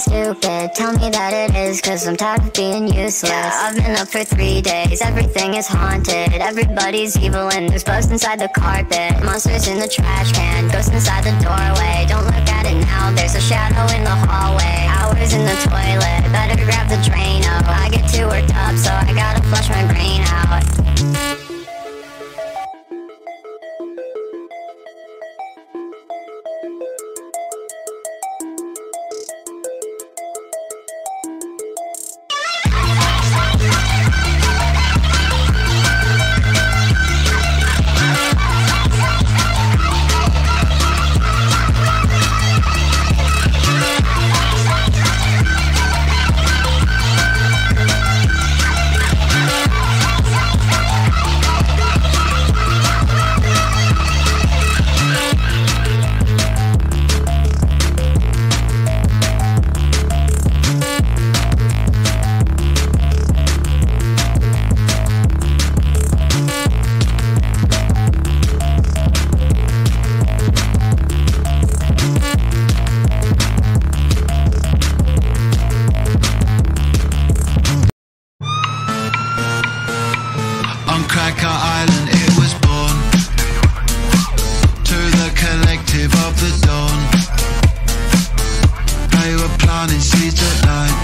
fucking stupid. Tell me that it is, cause I'm tired of being useless. Yeah, I've been up for three days, everything is haunted. Everybody's evil and there's bugs inside the carpet. Monsters in the trash can, ghosts inside the doorway. Don't look at it now, there's a shadow in the hallway. Hours in the toilet, better grab the Drano. I get too worked up, so I gotta flush my brain out. Cracker Island it was born. To the collective of the dawn. They were planting seeds at night.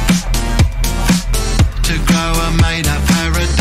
To grow a made up paradise